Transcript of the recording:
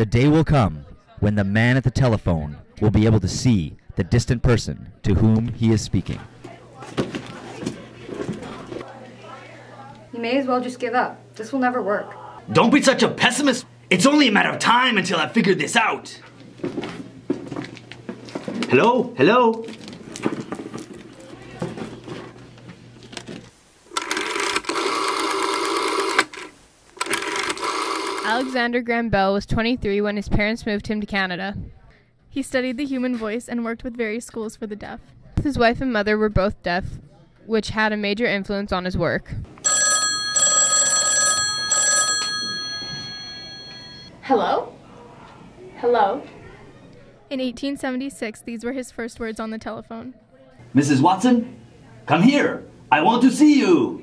The day will come when the man at the telephone will be able to see the distant person to whom he is speaking. You may as well just give up. This will never work. Don't be such a pessimist. It's only a matter of time until I figure this out. Hello? Hello? Alexander Graham Bell was 23 when his parents moved him to Canada. He studied the human voice and worked with various schools for the deaf. His wife and mother were both deaf, which had a major influence on his work. Hello? Hello? In 1876, these were his first words on the telephone. Mrs. Watson? Come here. I want to see you.